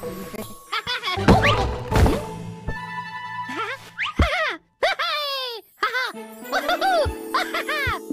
Ha ha!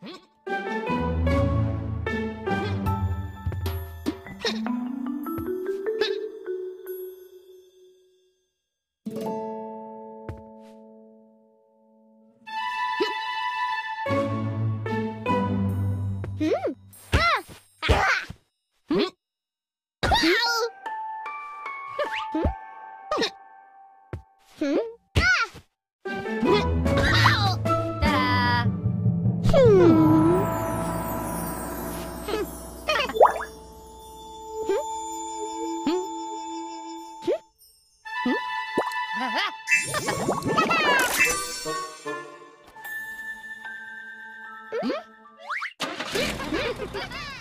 Hmm? Ha ha ha!